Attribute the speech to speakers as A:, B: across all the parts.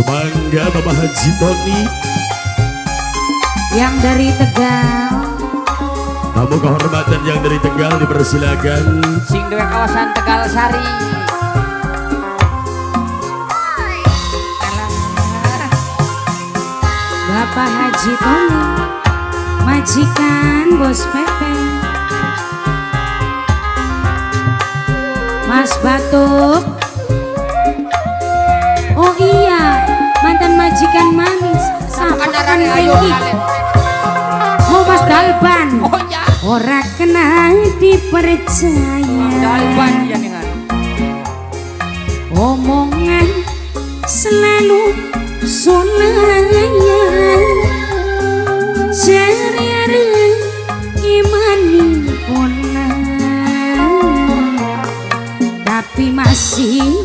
A: Semangga Bapak Haji Tony
B: Yang dari Tegal.
A: Tamu kehormatan yang dari Tegal dipersilakan.
C: Sing dua kawasan Tegal Sari.
B: Bapak Haji Tony Majikan Bos Pepe. Mas Batuk. Oh iya Sama kan
C: ayo.
B: Oh Mas Dalban?
C: Oh ya
B: Ora kena dipercaya
C: Dalban ya dengan
B: Omongan selalu solayan Seriare imani ponan Tapi masih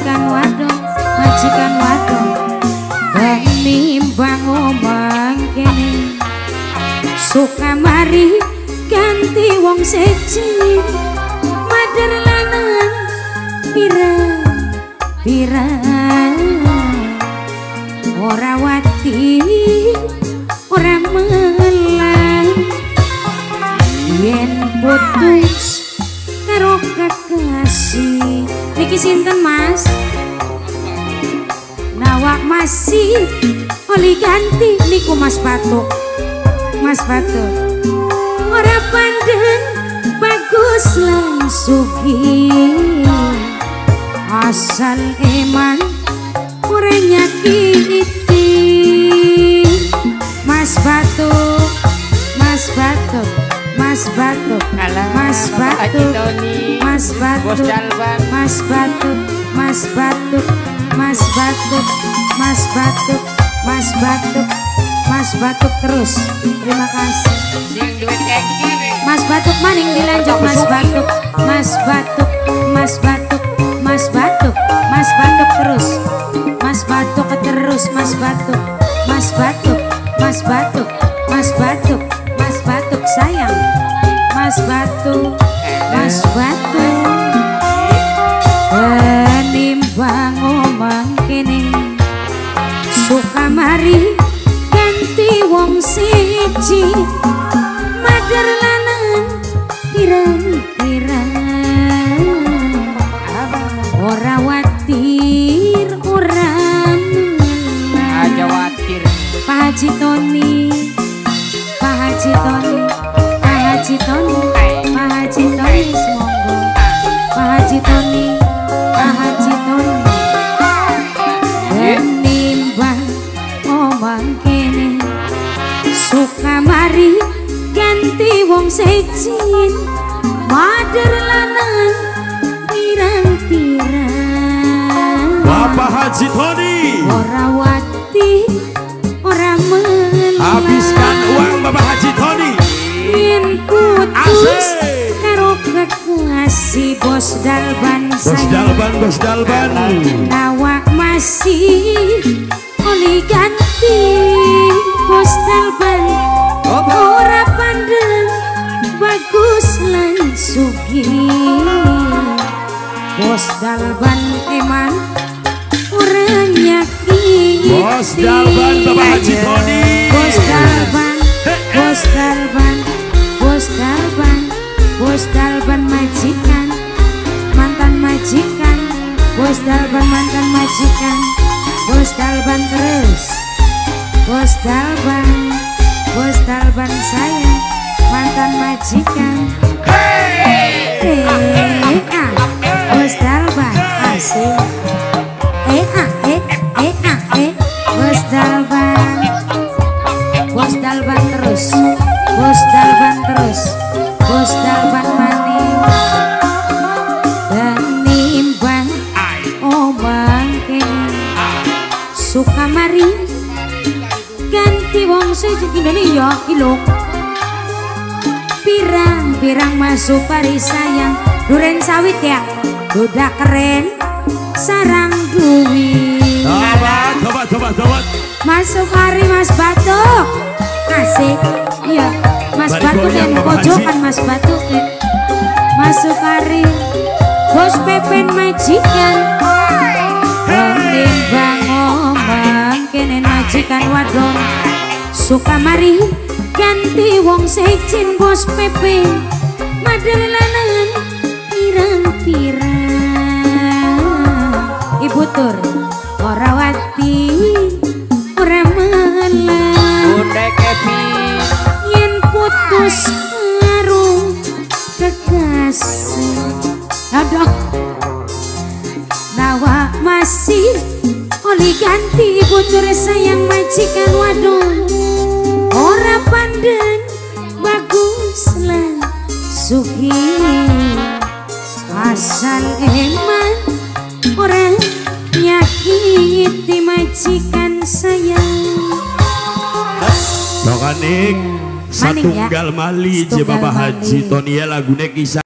C: Majikan
B: wadon Majikan wadon. Penimbang omang kene. Suka mari ganti wong siji. Madar lanang Pirang Pirang Ora wati Ora melang Yen putus karo kekasih Niki sinten mas? Nawak masih oli ganti niku mas batuk. Mas batuk. Ora pandang bagus lan sugih Asal eman ora nyakiti
C: Alah,
B: Mas
C: Tony
B: Mas
C: Dalban
B: Mas batuk Mas batuk Mas batuk Mas batuk Mas batuk Mas batuk terus Terima kasih Mas batuk maning dilanjut Mas batuk Mas batuk Mas batuk Mas batuk Mas batuk terus Mas batuk terus Mas batuk Mas batuk Mas batuk Mas batuk Mas batuk Mas batuk Penimbang omang kene Suka mari ganti wong siji. Madar Bos Dalban. Nawak masih oli ganti bos dalban. Ora pandeng bagus lan sugih bos dalban emang ora nyaki
A: Bos Dalban, Bapak Haji Tony.
B: bos dalban bos dalban bos dalban bos dalban majikan bos dalban mantan majikan. Bos dalban terus. Bos dalban. Bos dalban saya mantan majikan. Ah bos dalban eh ah eh eh ah eh. Bos dalban. Bos dalban terus. Bos dalban terus. Bos dalban maning wong sejegini ya ilo pirang-pirang masuk pari sayang duren sawit ya. Duda keren sarang duwi
A: Sobat, sobat, sobat, sobat.
B: masuk hari mas batuk asik. Iya mas batuk yang
A: Bapak
B: pojokan mas batuk ya. masuk hari bos pepen majikan. Penimbang omang kene majikan wadon suka mari ganti wong secin bos pepe. Madel lanangan pirang-pirang. Ibu tur ora wati ora malah
C: Bunda Kevin.
B: yen putus karo kekasih. Ada nawa masih oli ganti bocor sayang majikan wadon
A: Lokanik
B: Maning ya.
A: Satunggal Mali je Bapak Haji ya lagune kisah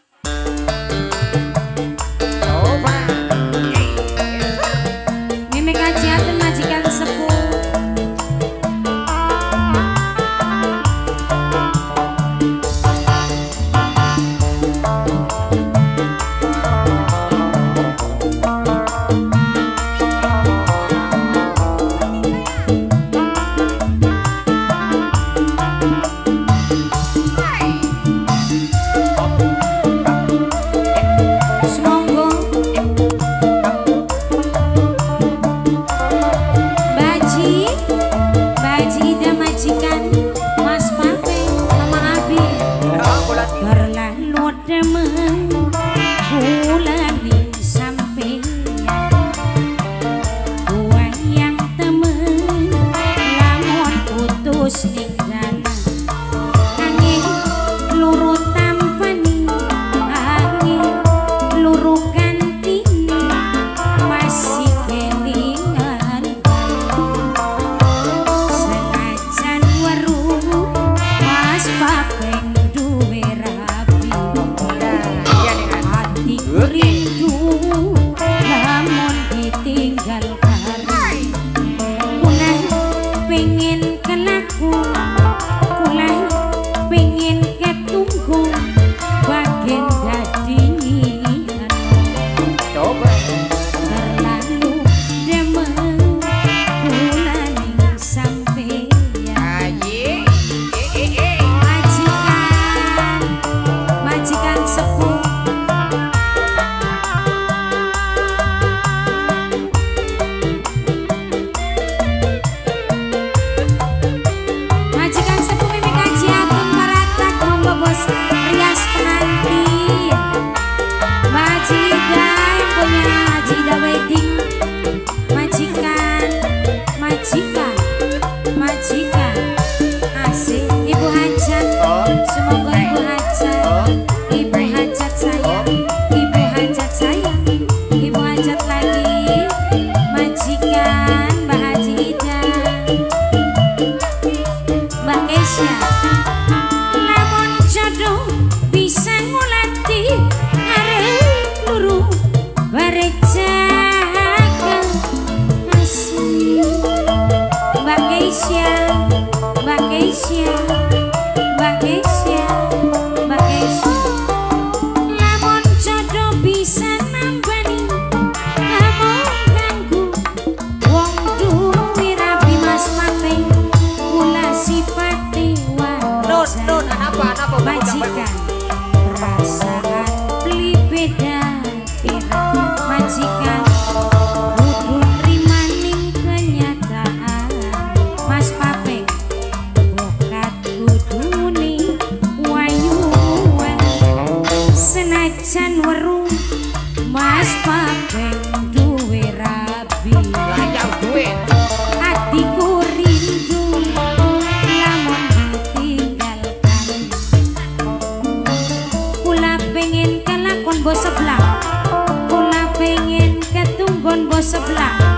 B: nganggo sebelah. Kula pengen ketumbon bo sebelah.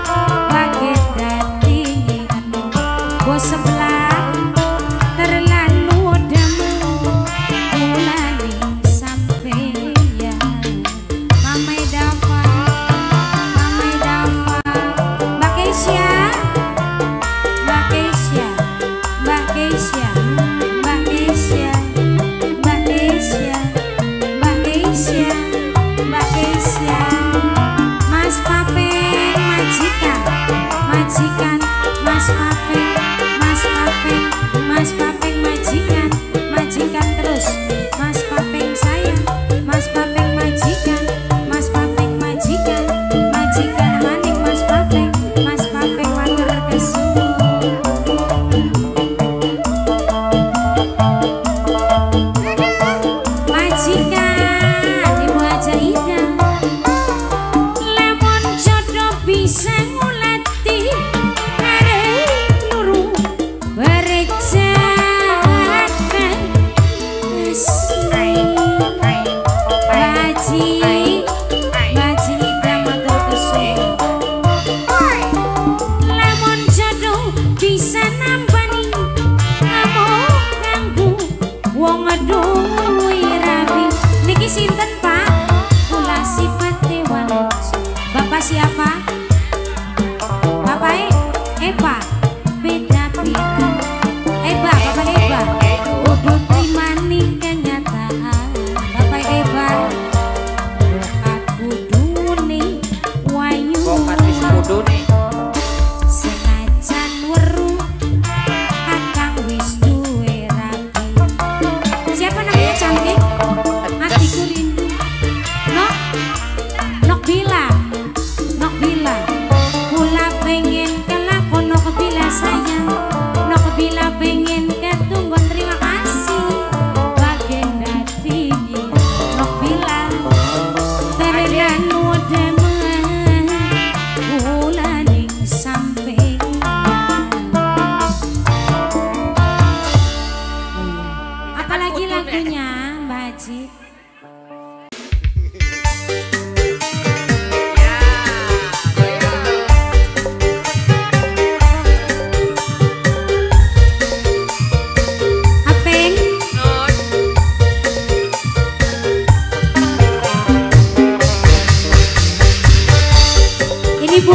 B: Ibu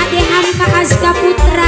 B: Ade Hamka Azka Putra.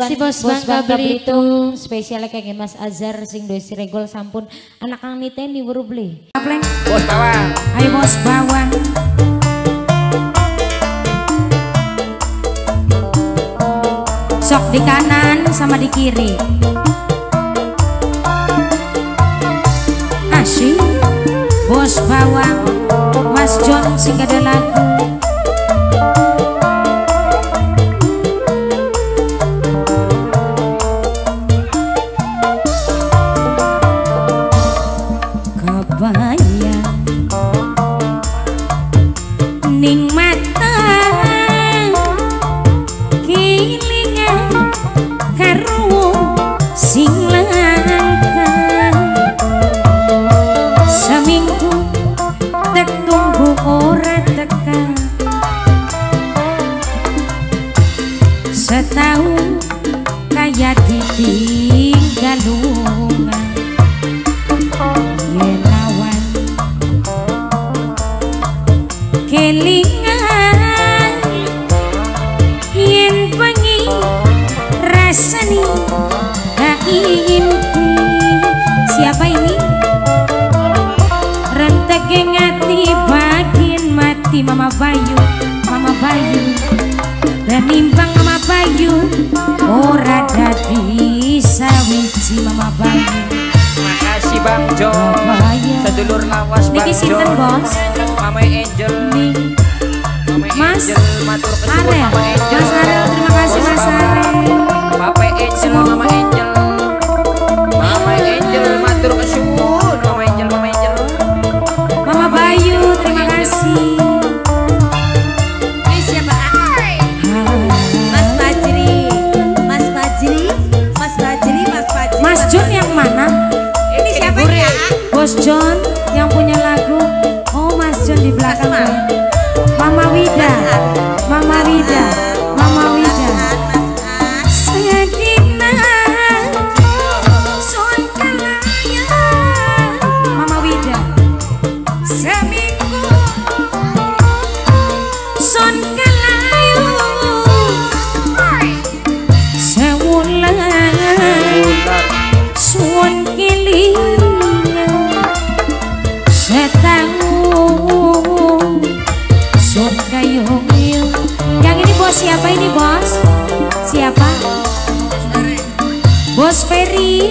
B: kasih bos, bos Bangka, Bangka Belitung. Spesialnya kayak Mas Azhar sing doi siregol sampun anak kang niten di buru beli.
C: Bos bawang.
B: Ayo bos bawang. Sok di kanan sama di kiri. Asyik bos bawang Mas John sing ada lagu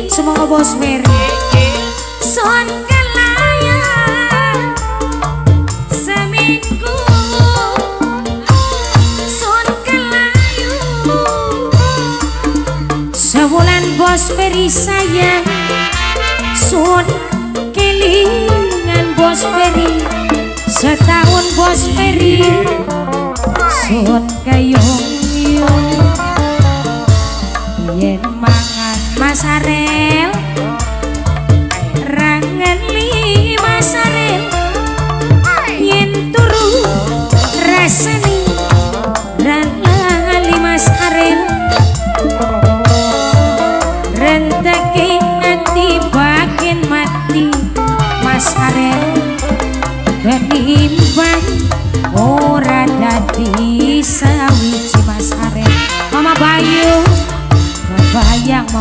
B: Semoga bos meri Son bos Peri sayang. Bos Peri, Setahun bos Peri, sun kayong sare.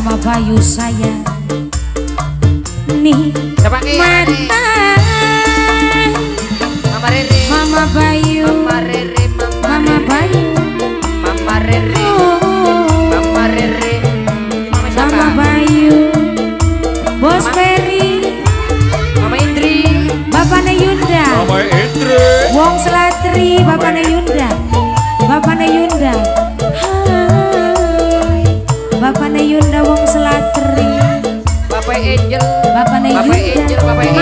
B: bersama Bayu saya. Nih Mata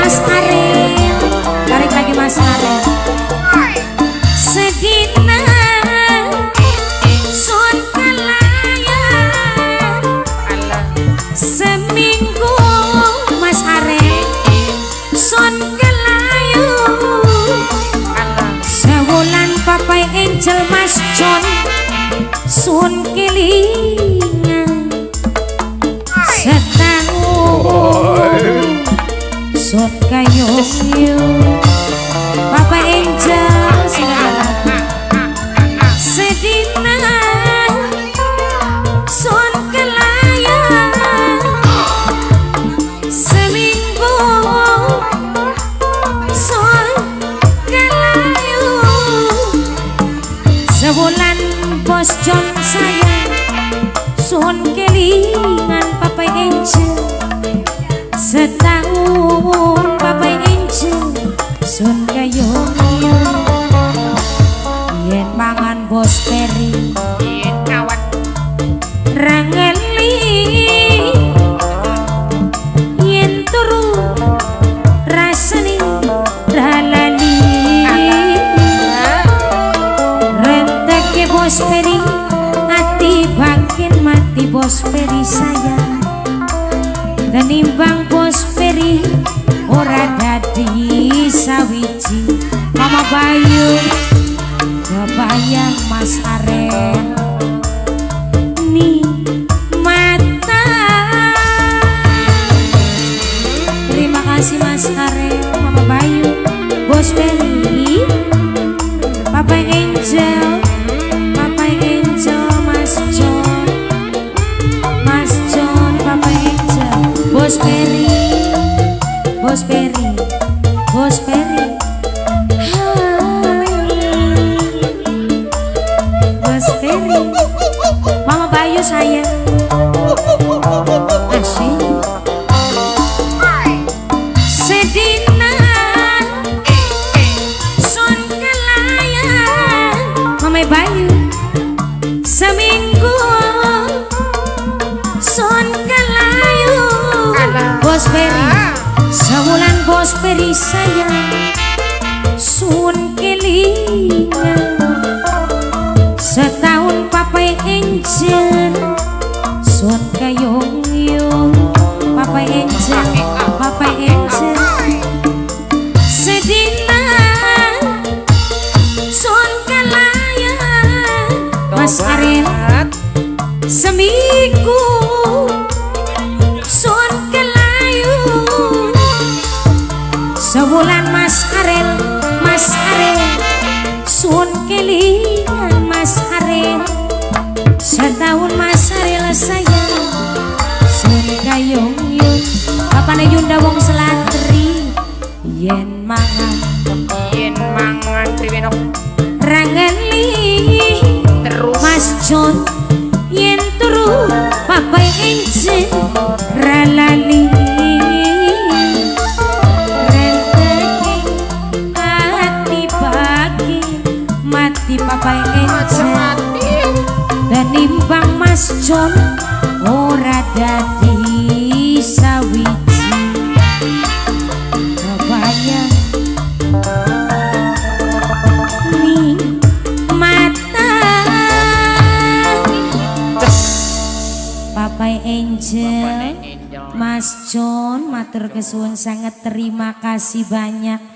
B: más Dewulan Bos John saya. Suhun why jol ora dadi sawiji. Kebayang? Ning mata papai angel. Mas John matur kesuwun sangat terima kasih banyak.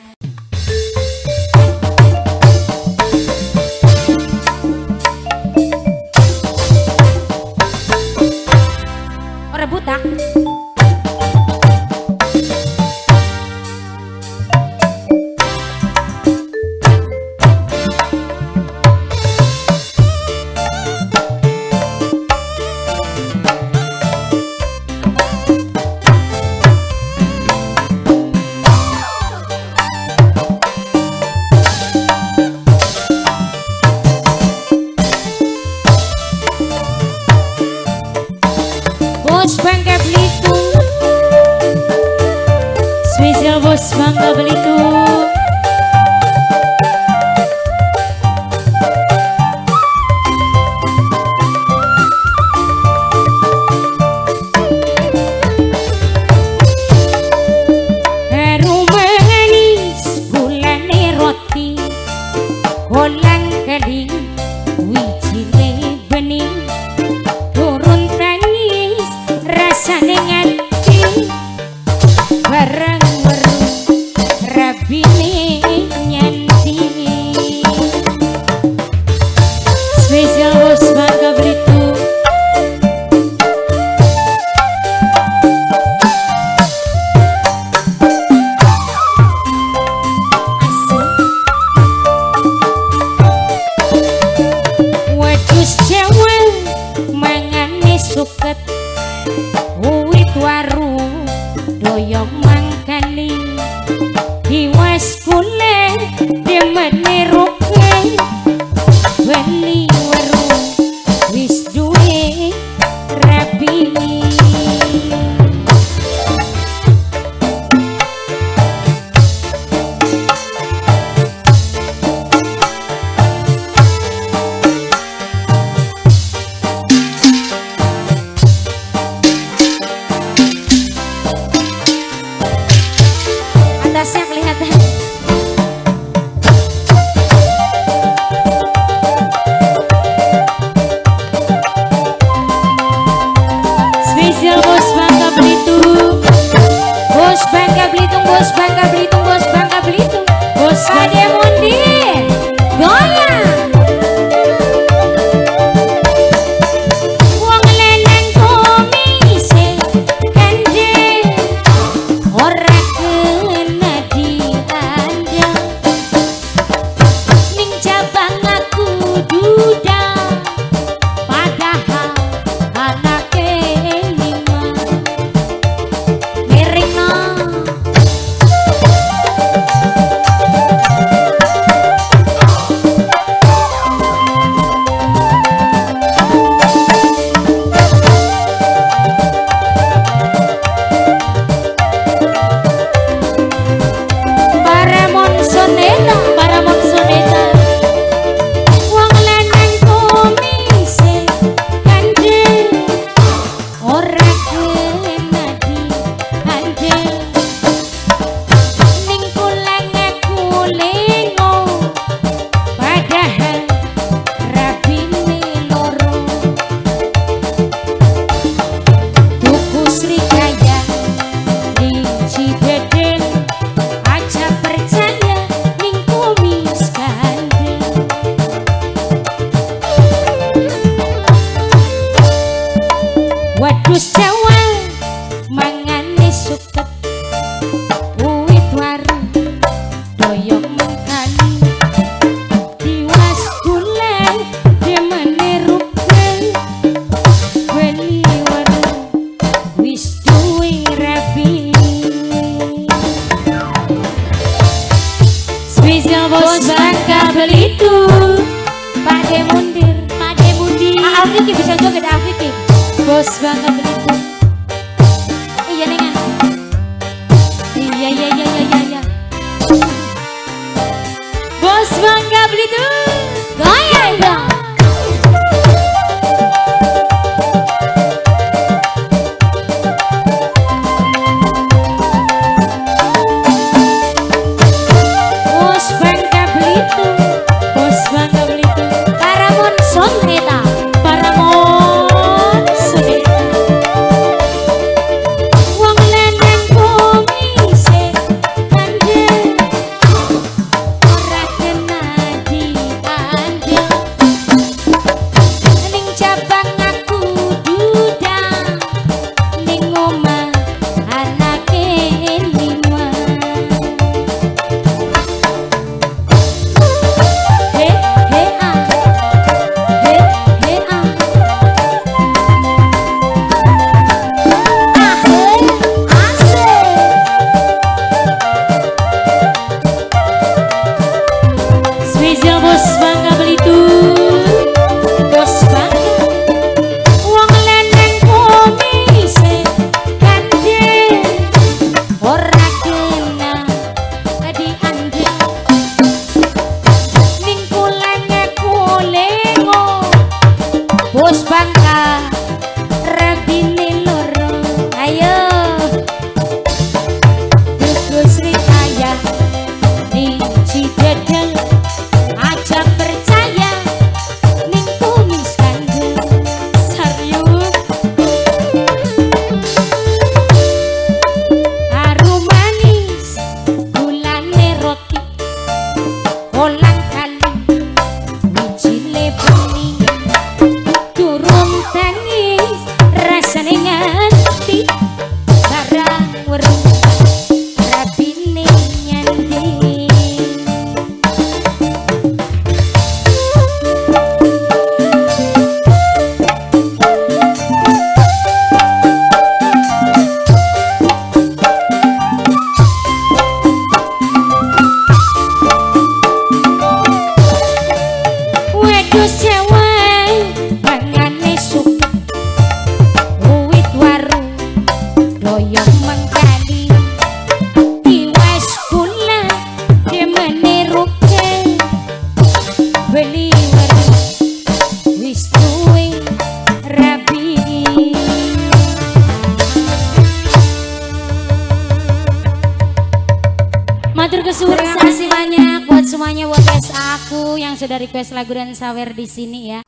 B: Di sini ya.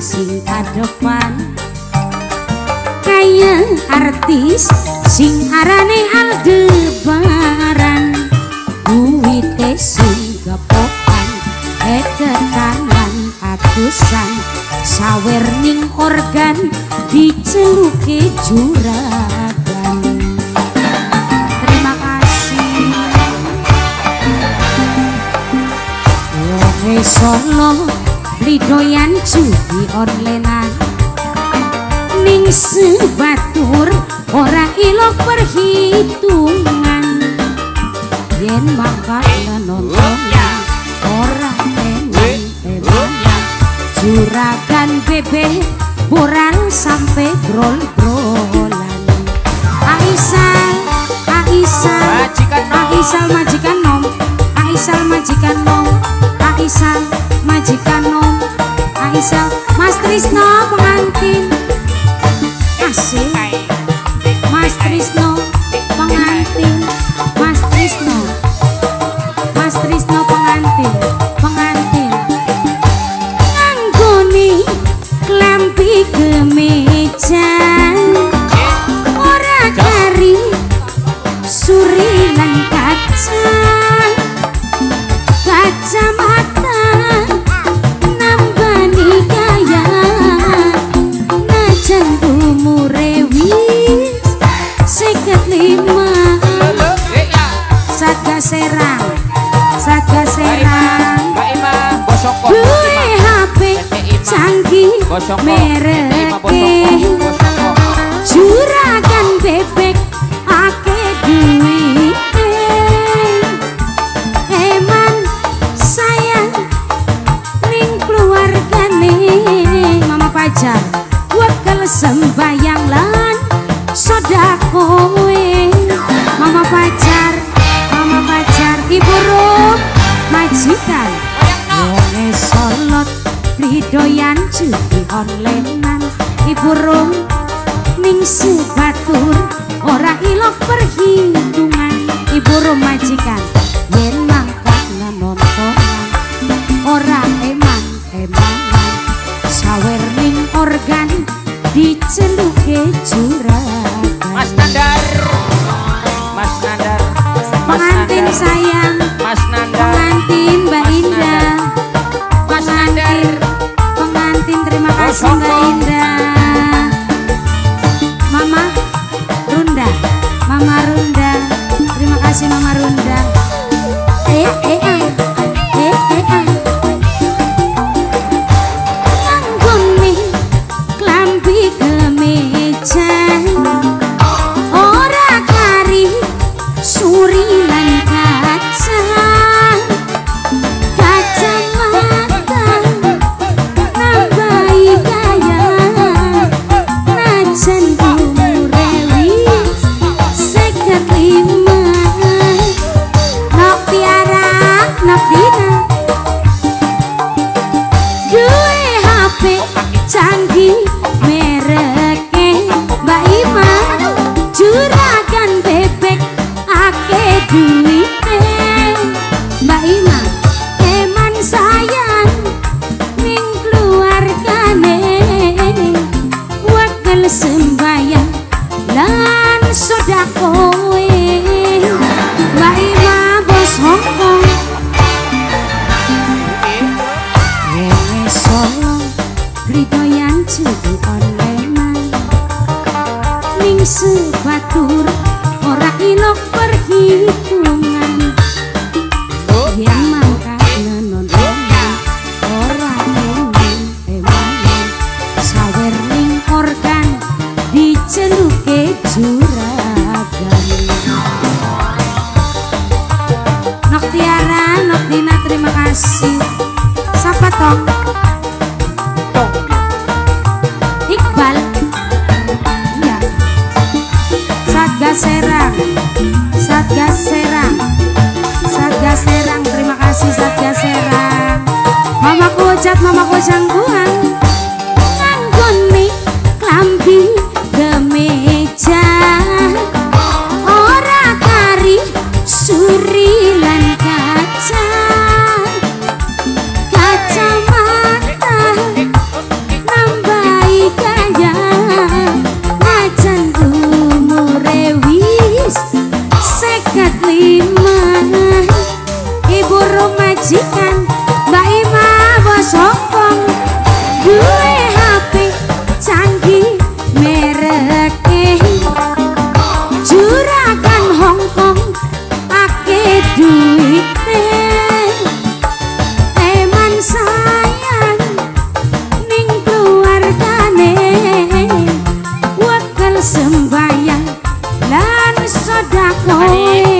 B: sing kadepan. Kaya artis sing arane Aldo por Mama Runda. Mama Runda. Terima kasih Mama Runda. Eh eh eh sodakoe Mbak